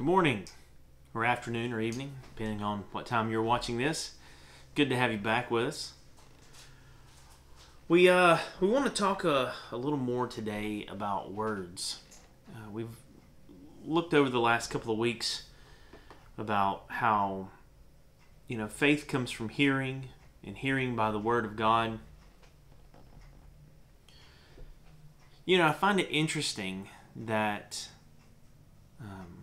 Good morning, or afternoon, or evening, depending on what time you're watching this. Good to have you back with us. We uh we want to talk a, a little more today about words. Uh, we've looked over the last couple of weeks about how you know faith comes from hearing, and hearing by the word of God. You know, I find it interesting that um,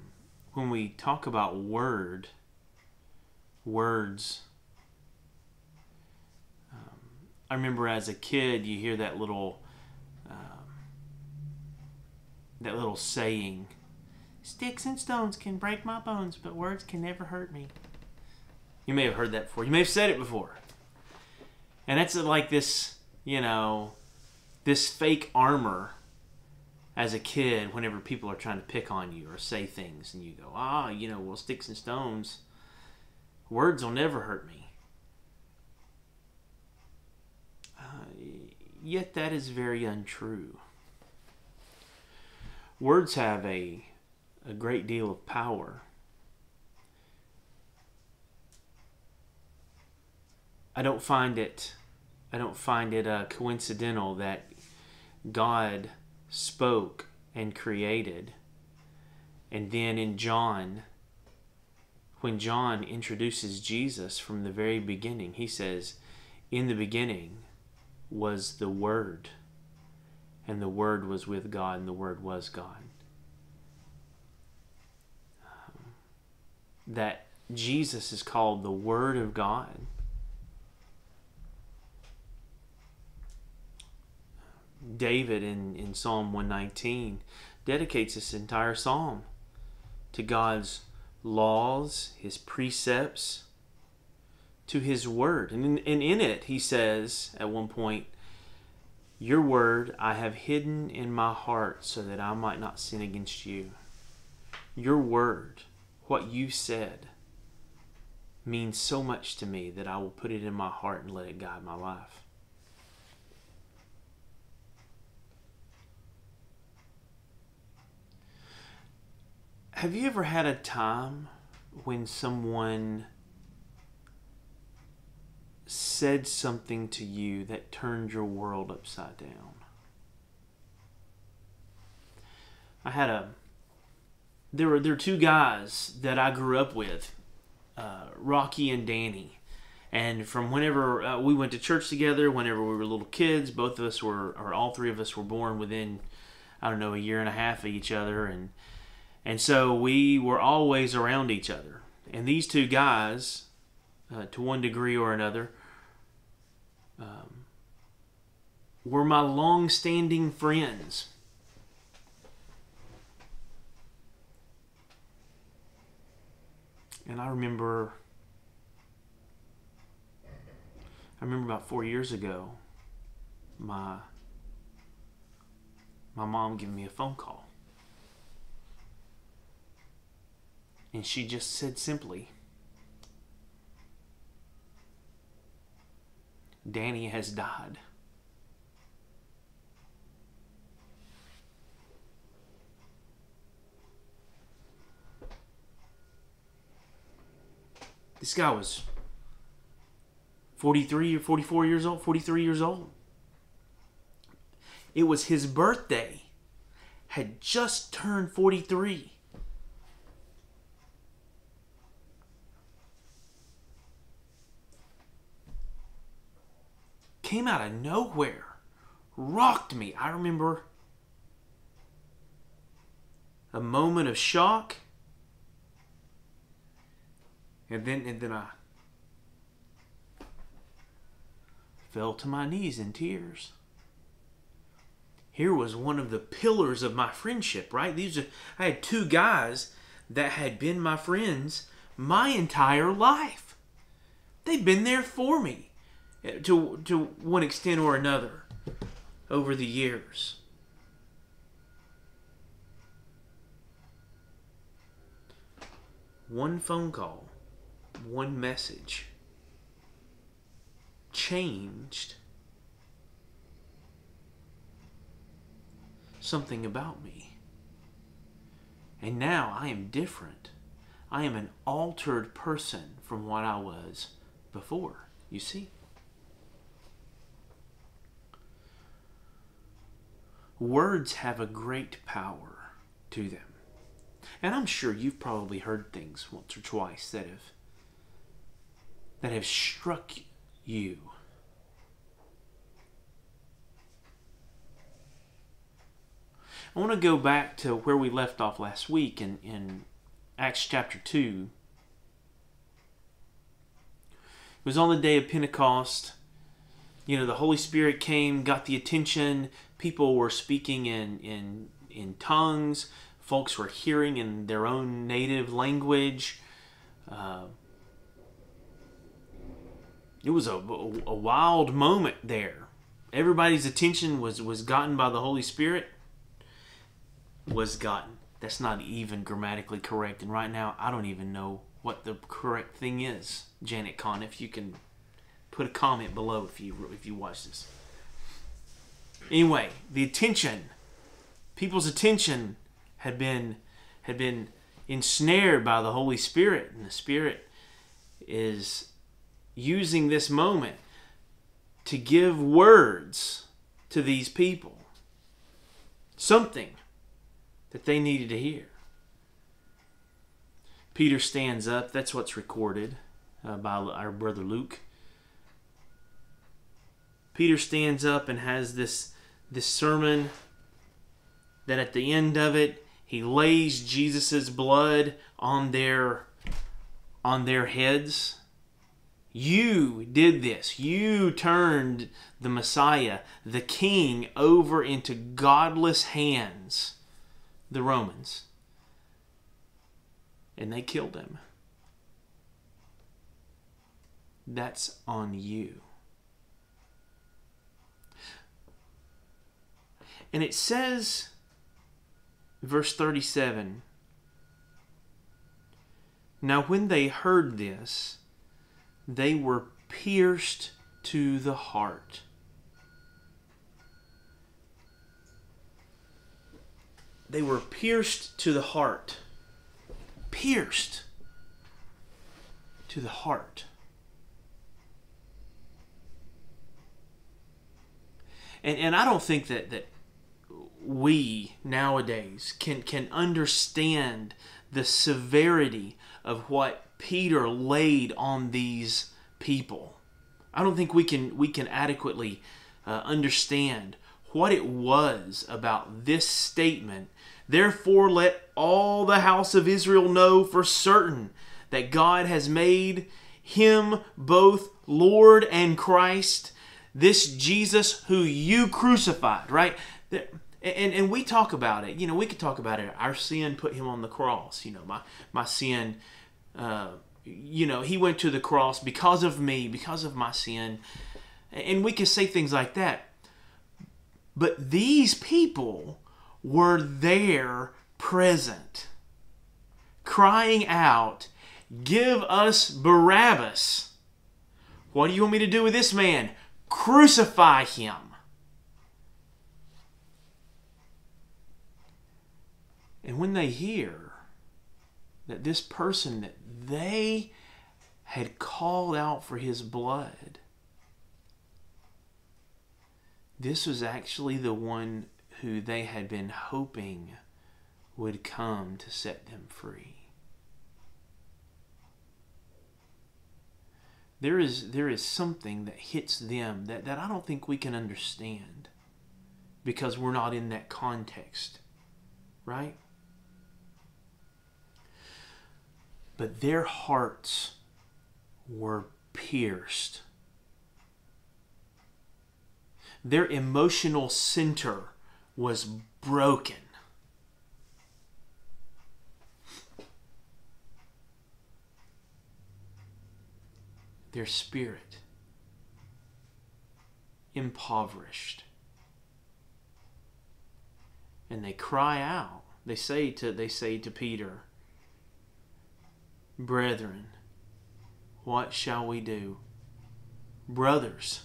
when we talk about word, words, um, I remember as a kid, you hear that little, um, that little saying, "Sticks and stones can break my bones, but words can never hurt me." You may have heard that before. You may have said it before, and that's like this, you know, this fake armor as a kid whenever people are trying to pick on you or say things and you go ah you know well sticks and stones words will never hurt me. Uh, yet that is very untrue. Words have a a great deal of power. I don't find it i don't find it uh, coincidental that god spoke and created. And then in John, when John introduces Jesus from the very beginning, he says, In the beginning was the Word, and the Word was with God, and the Word was God. Um, that Jesus is called the Word of God David in, in Psalm 119 dedicates this entire psalm to God's laws, his precepts, to his word. And in, and in it, he says at one point, Your word I have hidden in my heart so that I might not sin against you. Your word, what you said, means so much to me that I will put it in my heart and let it guide my life. Have you ever had a time when someone said something to you that turned your world upside down? I had a there were there were two guys that I grew up with, uh, Rocky and Danny, and from whenever uh, we went to church together, whenever we were little kids, both of us were, or all three of us were born within, I don't know, a year and a half of each other, and and so we were always around each other. And these two guys, uh, to one degree or another, um, were my long standing friends. And I remember, I remember about four years ago, my my mom giving me a phone call. And she just said simply, Danny has died. This guy was 43 or 44 years old, 43 years old. It was his birthday. Had just turned 43. Came out of nowhere, rocked me. I remember a moment of shock, and then and then I fell to my knees in tears. Here was one of the pillars of my friendship, right? These are I had two guys that had been my friends my entire life. They've been there for me to to one extent or another over the years. One phone call, one message changed something about me. And now I am different. I am an altered person from what I was before. You see? Words have a great power to them. And I'm sure you've probably heard things once or twice that have that have struck you. I want to go back to where we left off last week in, in Acts chapter 2. It was on the day of Pentecost. You know, the Holy Spirit came, got the attention. People were speaking in, in, in tongues. Folks were hearing in their own native language. Uh, it was a, a wild moment there. Everybody's attention was, was gotten by the Holy Spirit. Was gotten. That's not even grammatically correct. And right now, I don't even know what the correct thing is. Janet Con, if you can put a comment below if you if you watch this. Anyway, the attention, people's attention had been had been ensnared by the Holy Spirit, and the Spirit is using this moment to give words to these people. Something that they needed to hear. Peter stands up. That's what's recorded uh, by our brother Luke. Peter stands up and has this this sermon that at the end of it he lays Jesus's blood on their on their heads you did this. You turned the Messiah, the King, over into godless hands, the Romans. And they killed him. That's on you. And it says, verse 37 Now when they heard this, they were pierced to the heart. They were pierced to the heart. Pierced to the heart. And, and I don't think that, that we nowadays can, can understand the severity of what Peter laid on these people. I don't think we can we can adequately uh, understand what it was about this statement. Therefore, let all the house of Israel know for certain that God has made him both Lord and Christ, this Jesus who you crucified, right? And, and we talk about it. You know, we could talk about it. Our sin put him on the cross. You know, my, my sin uh, you know, he went to the cross because of me, because of my sin. And we can say things like that. But these people were there present, crying out, Give us Barabbas. What do you want me to do with this man? Crucify him. And when they hear that this person that they had called out for his blood. This was actually the one who they had been hoping would come to set them free. There is, there is something that hits them that, that I don't think we can understand because we're not in that context, right? But their hearts were pierced. Their emotional center was broken. Their spirit impoverished. And they cry out. They say to they say to Peter, Brethren, what shall we do? Brothers,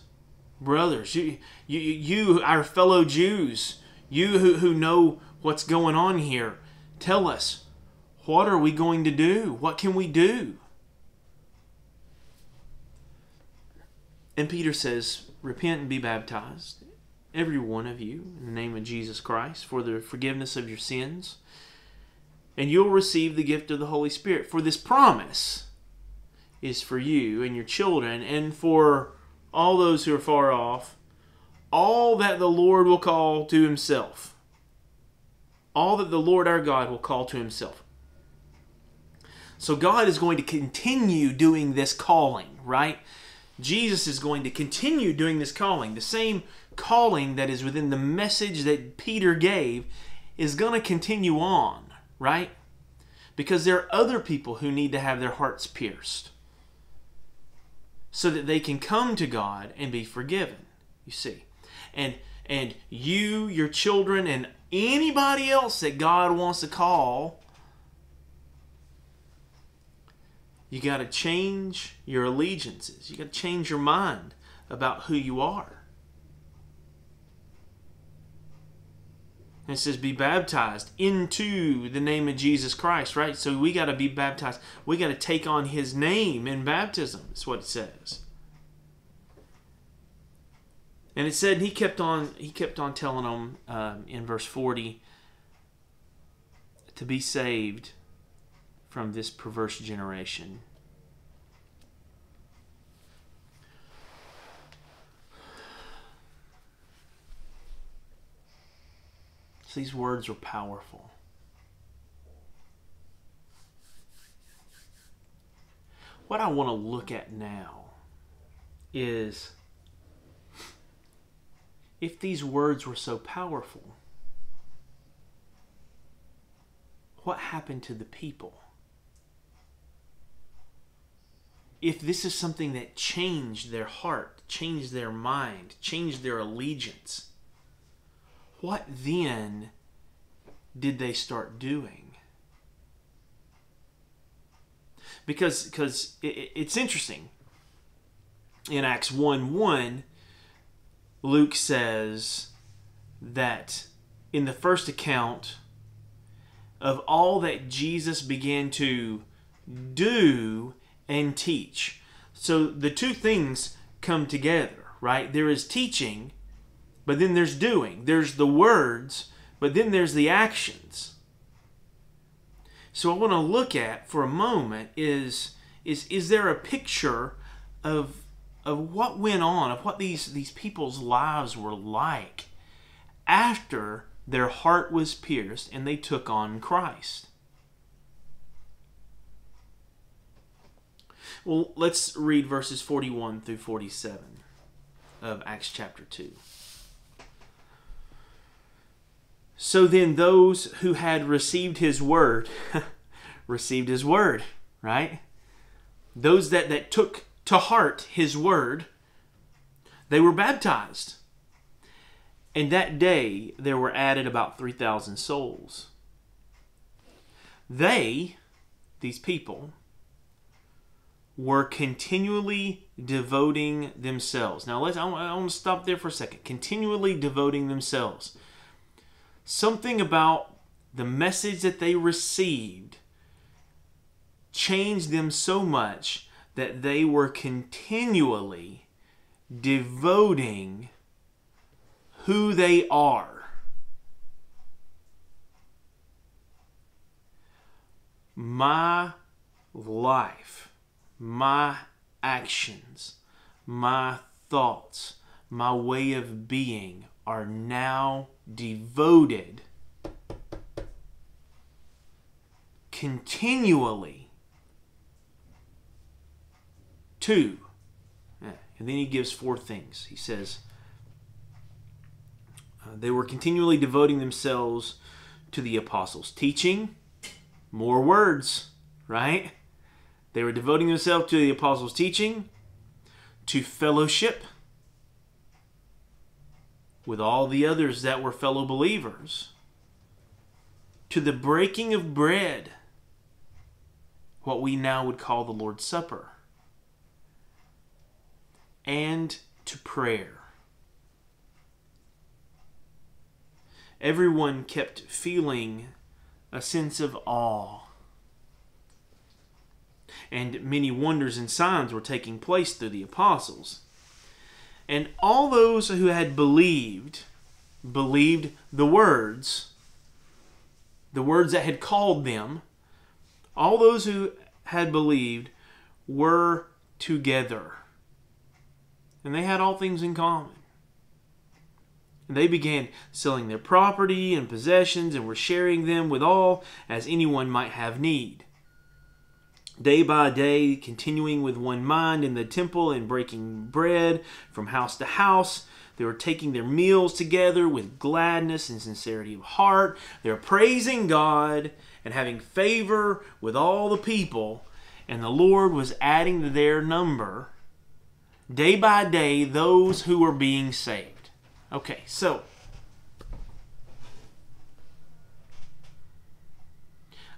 brothers, you, you, you our fellow Jews, you who, who know what's going on here, tell us, What are we going to do? What can we do? And Peter says, Repent and be baptized, every one of you, in the name of Jesus Christ, for the forgiveness of your sins, and you'll receive the gift of the Holy Spirit. For this promise is for you and your children, and for all those who are far off, all that the Lord will call to himself. All that the Lord our God will call to himself. So God is going to continue doing this calling, right? Jesus is going to continue doing this calling. The same calling that is within the message that Peter gave is going to continue on, right? Because there are other people who need to have their hearts pierced so that they can come to God and be forgiven, you see. And and you, your children and anybody else that God wants to call You got to change your allegiances. You got to change your mind about who you are. And it says, be baptized into the name of Jesus Christ, right? So we got to be baptized. We got to take on his name in baptism, is what it says. And it said he kept on he kept on telling them um, in verse 40 to be saved from this perverse generation. So these words are powerful. What I want to look at now is if these words were so powerful, what happened to the people? if this is something that changed their heart, changed their mind, changed their allegiance, what then did they start doing? Because because it, it's interesting. In Acts 1 1, Luke says that in the first account of all that Jesus began to do and teach. So the two things come together, right? There is teaching, but then there's doing. There's the words, but then there's the actions. So I want to look at for a moment is is is there a picture of of what went on, of what these these people's lives were like after their heart was pierced and they took on Christ. Well, let's read verses 41 through 47 of Acts chapter 2. So then, those who had received his word received his word, right? Those that, that took to heart his word, they were baptized. And that day there were added about 3,000 souls. They, these people, were continually devoting themselves. Now, let's. I want to stop there for a second. Continually devoting themselves. Something about the message that they received changed them so much that they were continually devoting who they are. My life my actions, my thoughts, my way of being are now devoted continually to. And then he gives four things. He says, uh, they were continually devoting themselves to the apostles' teaching, more words, right? They were devoting themselves to the apostles' teaching, to fellowship with all the others that were fellow believers, to the breaking of bread, what we now would call the Lord's Supper, and to prayer. Everyone kept feeling a sense of awe and many wonders and signs were taking place through the apostles. And all those who had believed, believed the words, the words that had called them, all those who had believed were together. And they had all things in common. And they began selling their property and possessions and were sharing them with all as anyone might have need. Day by day, continuing with one mind in the temple and breaking bread from house to house. They were taking their meals together with gladness and sincerity of heart. They were praising God and having favor with all the people. And the Lord was adding to their number day by day those who were being saved. Okay, so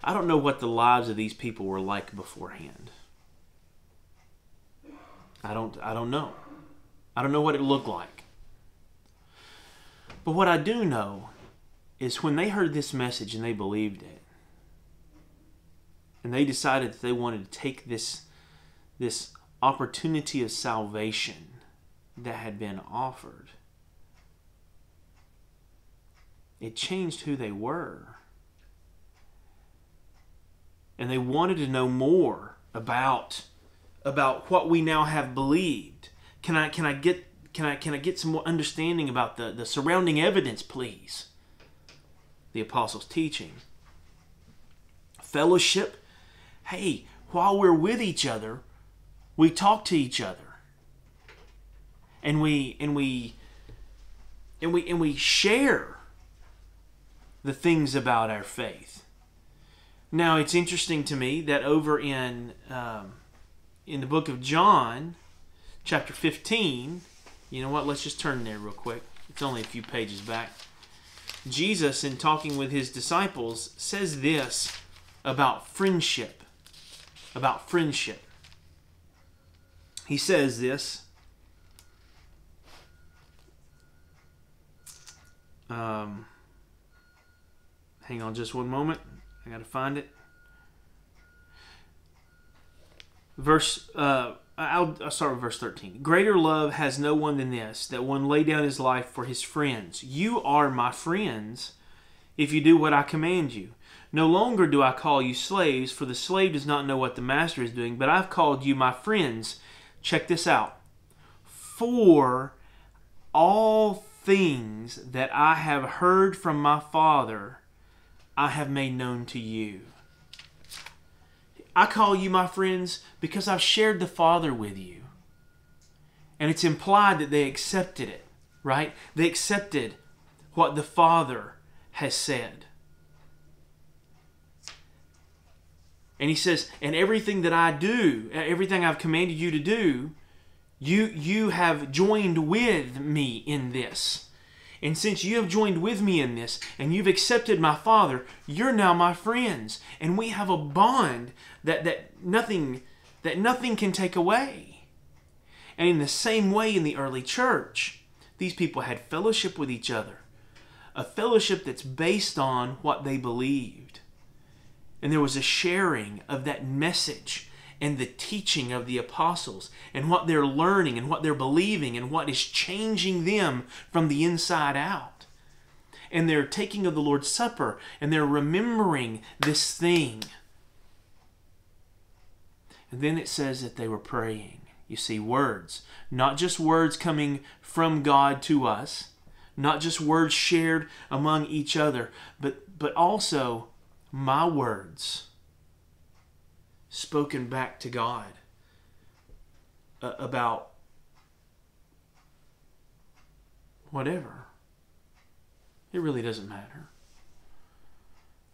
I don't know what the lives of these people were like beforehand. I don't I don't know. I don't know what it looked like. But what I do know is when they heard this message and they believed it, and they decided that they wanted to take this this opportunity of salvation that had been offered, it changed who they were and they wanted to know more about about what we now have believed. Can I can I get can I can I get some more understanding about the, the surrounding evidence, please? The apostles' teaching. Fellowship. Hey, while we're with each other, we talk to each other. And we and we and we and we share the things about our faith. Now it's interesting to me that over in um, in the book of John, chapter fifteen, you know what? Let's just turn there real quick. It's only a few pages back. Jesus, in talking with his disciples, says this about friendship. About friendship. He says this. Um, hang on just one moment. I got to find it. Verse, uh, I'll, I'll start with verse 13. Greater love has no one than this, that one lay down his life for his friends. You are my friends if you do what I command you. No longer do I call you slaves, for the slave does not know what the master is doing, but I've called you my friends. Check this out. For all things that I have heard from my Father, I have made known to you. I call you my friends because I've shared the Father with you. And it's implied that they accepted it, right? They accepted what the Father has said. And he says, and everything that I do, everything I've commanded you to do, you you have joined with me in this. And since you have joined with me in this and you've accepted my Father, you're now my friends. And we have a bond that, that nothing that nothing can take away. And in the same way in the early church, these people had fellowship with each other. A fellowship that's based on what they believed. And there was a sharing of that message and the teaching of the apostles and what they're learning and what they're believing and what is changing them from the inside out. And they're taking of the Lord's Supper and they're remembering this thing. And then it says that they were praying. You see, words, not just words coming from God to us, not just words shared among each other, but, but also my words spoken back to God uh, about whatever. It really doesn't matter.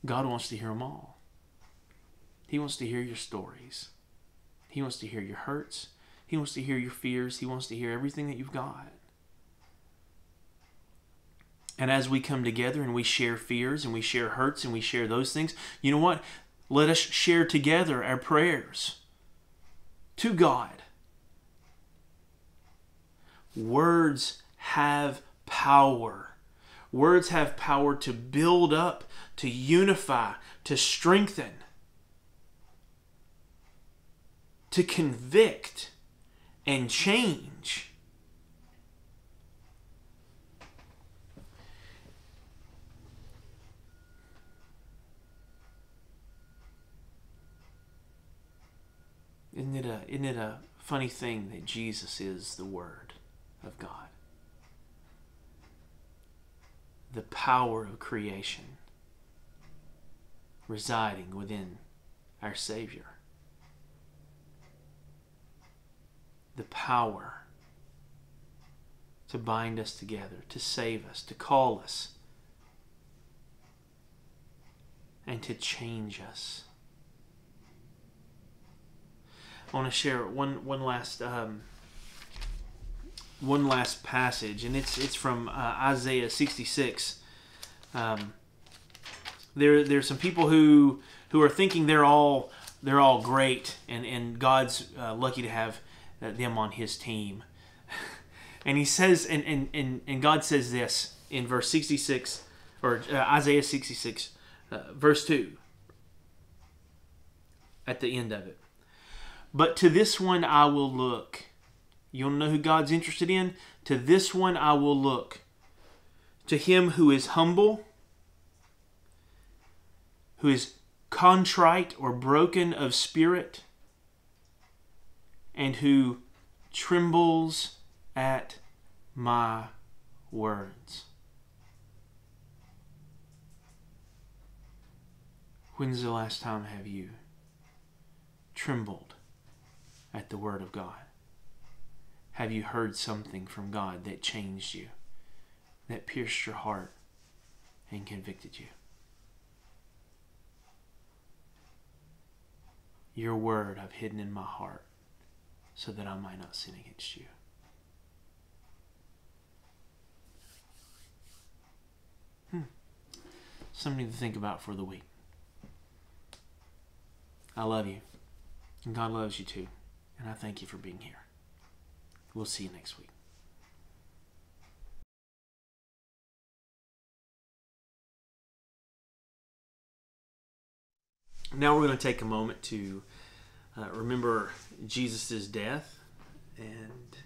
God wants to hear them all. He wants to hear your stories. He wants to hear your hurts. He wants to hear your fears. He wants to hear everything that you've got. And as we come together and we share fears and we share hurts and we share those things, you know what? Let us share together our prayers to God. Words have power. Words have power to build up, to unify, to strengthen. to convict and change. Isn't it a isn't it a funny thing that Jesus is the Word of God? The power of creation residing within our Savior. The power to bind us together, to save us, to call us, and to change us. I want to share one one last um, one last passage, and it's it's from uh, Isaiah sixty six. Um, there there's some people who who are thinking they're all they're all great, and and God's uh, lucky to have uh, them on His team. and He says, and and and, and God says this in verse sixty six, or uh, Isaiah sixty six, uh, verse two. At the end of it. But to this one I will look. You want to know who God's interested in? To this one I will look. To him who is humble, who is contrite or broken of spirit, and who trembles at my words. When's the last time have you trembled at the Word of God? Have you heard something from God that changed you, that pierced your heart and convicted you? Your word I've hidden in my heart so that I might not sin against you. Hmm. Something to think about for the week. I love you, and God loves you too. And I thank you for being here. We'll see you next week. Now we're going to take a moment to uh, remember Jesus' death and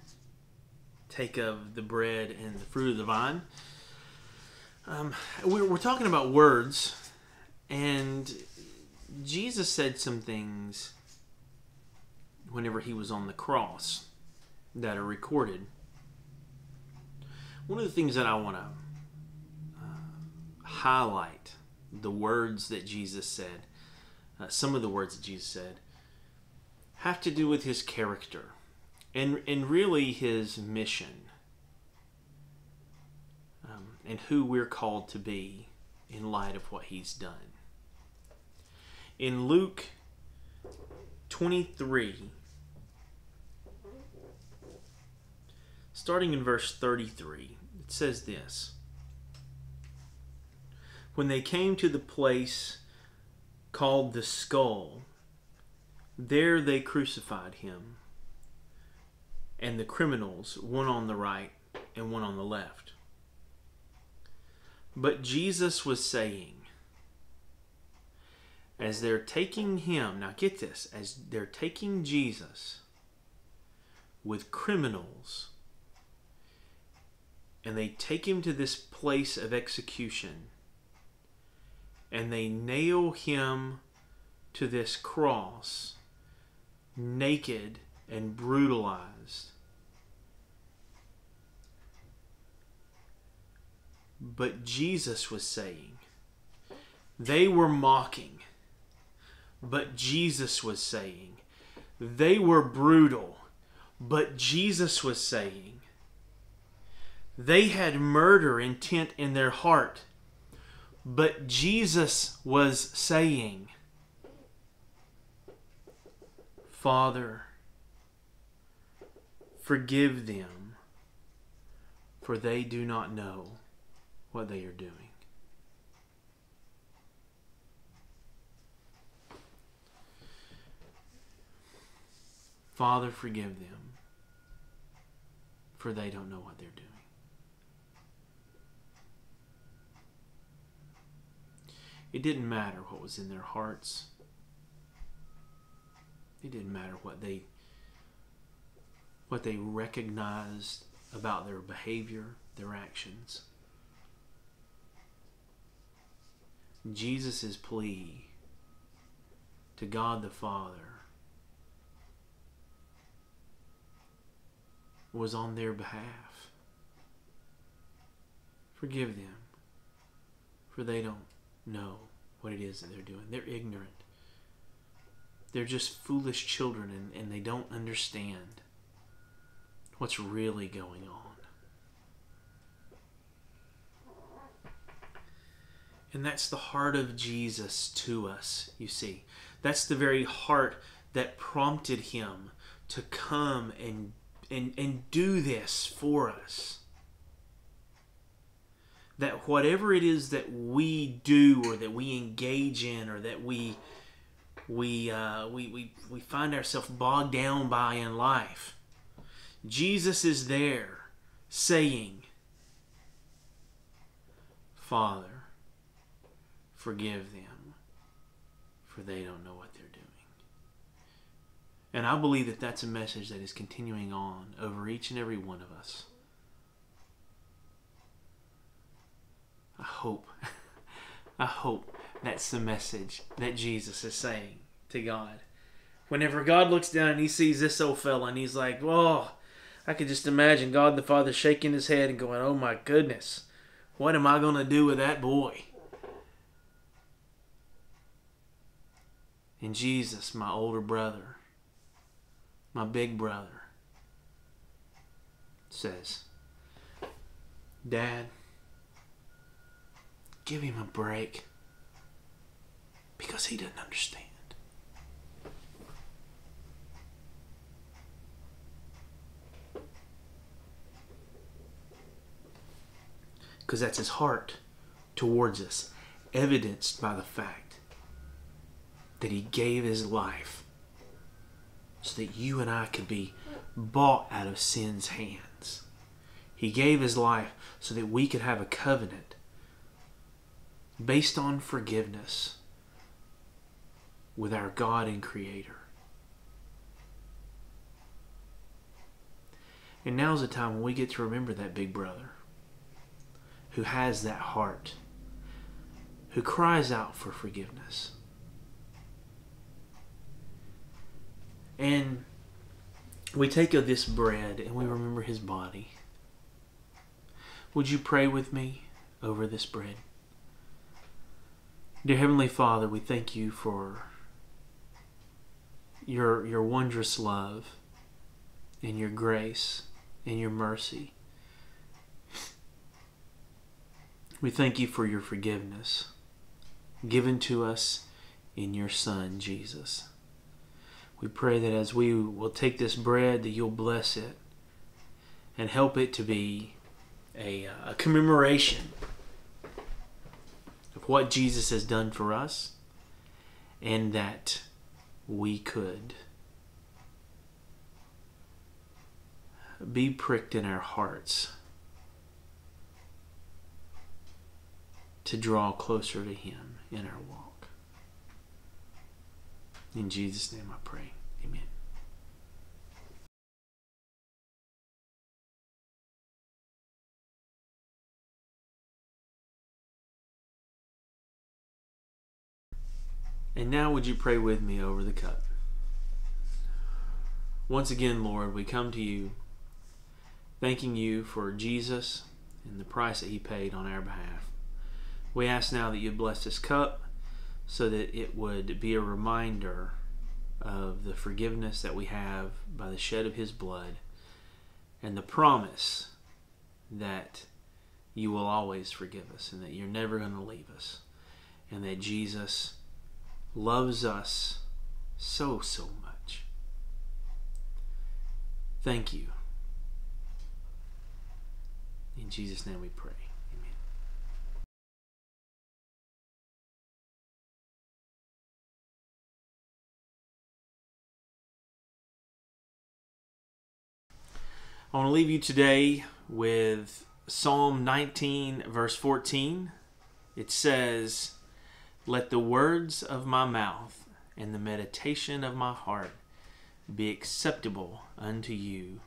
take of the bread and the fruit of the vine. Um, we're, we're talking about words, and Jesus said some things whenever he was on the cross that are recorded. One of the things that I want to uh, highlight the words that Jesus said, uh, some of the words that Jesus said, have to do with his character and, and really his mission um, and who we're called to be in light of what he's done. In Luke 23, starting in verse 33, it says this When they came to the place called the skull, there they crucified him, and the criminals, one on the right and one on the left. But Jesus was saying, as they're taking him, now get this, as they're taking Jesus with criminals, and they take him to this place of execution, and they nail him to this cross, naked and brutalized. But Jesus was saying, they were mocking but Jesus was saying. They were brutal, but Jesus was saying. They had murder intent in their heart, but Jesus was saying, Father, forgive them, for they do not know what they are doing. Father, forgive them, for they don't know what they're doing. It didn't matter what was in their hearts. It didn't matter what they what they recognized about their behavior, their actions. Jesus' plea to God the Father was on their behalf. Forgive them, for they don't know what it is that they're doing. They're ignorant. They're just foolish children and, and they don't understand what's really going on. And that's the heart of Jesus to us, you see. That's the very heart that prompted him to come and, and, and do this for us. That whatever it is that we do or that we engage in or that we we, uh, we, we, we find ourselves bogged down by in life, Jesus is there saying, Father, forgive them, for they don't know what they're doing. And I believe that that's a message that is continuing on over each and every one of us. I hope, I hope that's the message that Jesus is saying to God. Whenever God looks down and he sees this old fella and he's like, "Whoa," I could just imagine God the Father shaking his head and going, Oh my goodness, what am I going to do with that boy? And Jesus, my older brother, my big brother, says, Dad, give him a break because he doesn't understand. Because that's his heart towards us, evidenced by the fact that he gave his life so that you and I could be bought out of sin's hands. He gave his life so that we could have a covenant based on forgiveness with our God and Creator. And now's the time when we get to remember that big brother who has that heart, who cries out for forgiveness. And we take of this bread and we remember his body. Would you pray with me over this bread? Dear Heavenly Father, we thank you for your, your wondrous love and your grace and your mercy. We thank you for your forgiveness given to us in your Son, Jesus. We pray that as we will take this bread, that you'll bless it and help it to be a, uh, a commemoration what Jesus has done for us and that we could be pricked in our hearts to draw closer to Him in our walk. In Jesus' name I pray. Amen. And now, would you pray with me over the cup? Once again, Lord, we come to you thanking you for Jesus and the price that he paid on our behalf. We ask now that you bless this cup so that it would be a reminder of the forgiveness that we have by the shed of his blood and the promise that you will always forgive us and that you're never going to leave us and that Jesus loves us so, so much. Thank you. In Jesus' name we pray. Amen. I want to leave you today with Psalm 19, verse 14. It says, Let the words of my mouth and the meditation of my heart be acceptable unto you,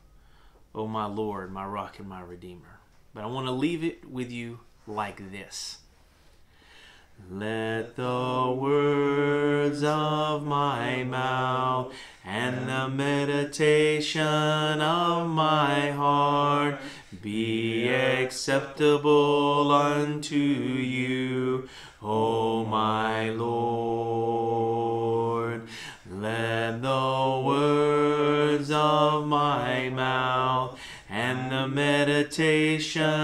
O my Lord, my rock and my redeemer. But I want to leave it with you like this. Let the words of my mouth and the meditation of my heart be acceptable unto you, O my Lord. Let the words of my mouth and the meditation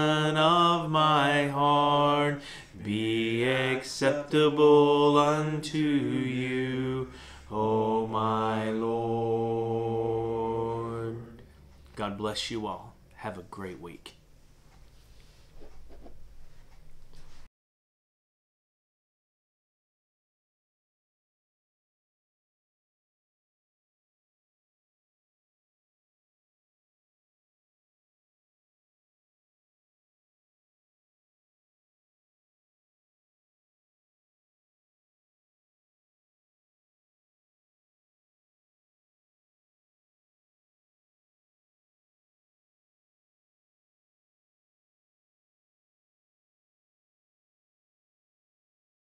acceptable unto you, O my Lord. God bless you all. Have a great week.